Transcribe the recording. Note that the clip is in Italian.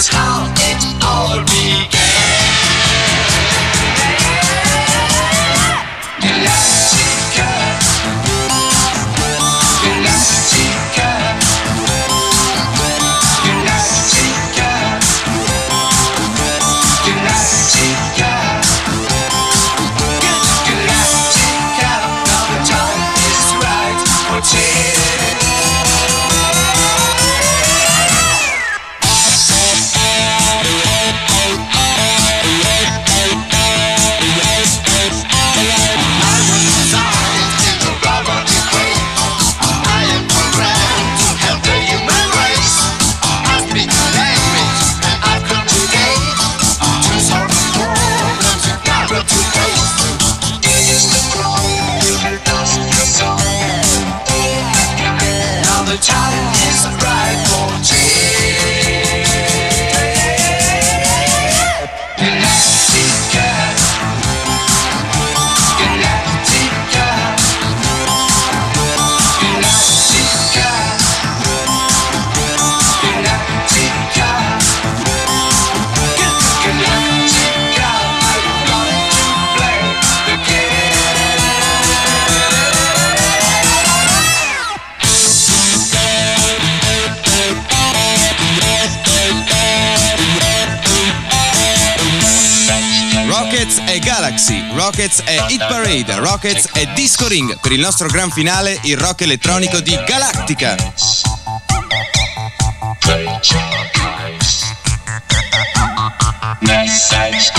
It's hot. Rockets è Hit Parade, Rockets è Disco Ring per il nostro gran finale, il rock elettronico di Galactica. Message